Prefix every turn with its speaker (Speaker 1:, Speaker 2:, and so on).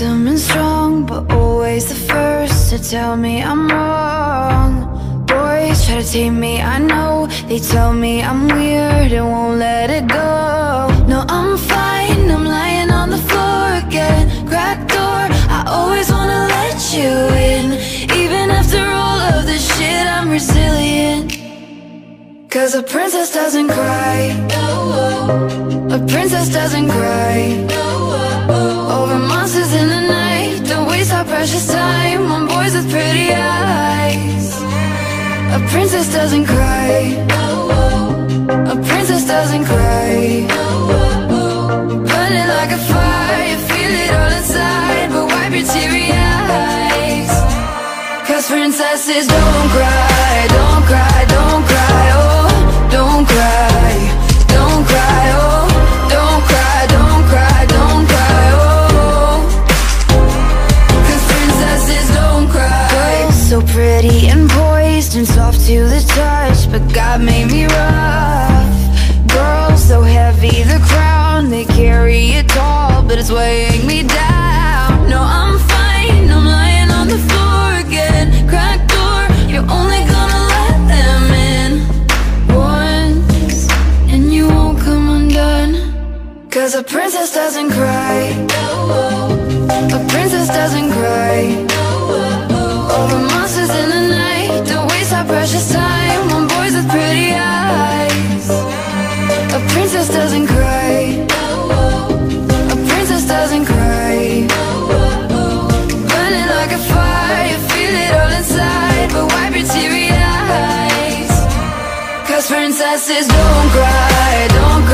Speaker 1: handsome and strong, but always the first to tell me I'm wrong. Boys try to tame me, I know. They tell me I'm weird and won't let it go. No, I'm fine, I'm lying on the floor again. Cracked door, I always wanna let you in. Even after all of this shit, I'm resilient. Cause a princess doesn't cry. A princess doesn't cry. Pretty eyes. A princess doesn't cry. A princess doesn't cry. Burning like a fire, feel it all inside. But wipe your teary eyes. Cause princesses don't cry, don't so pretty and poised and soft to the touch, but God made me rough. Girls so heavy, the crown they carry it tall, but it's weighing me down. No, I'm fine, I'm lying on the floor again. Cracked door, you're only gonna let them in once, and you won't come undone. Cause a princess doesn't cry. Precious time on boys with pretty eyes. A princess doesn't cry. A princess doesn't cry. Burning like a fire, feel it all inside. But wipe your teary eyes. Cause princesses don't cry, don't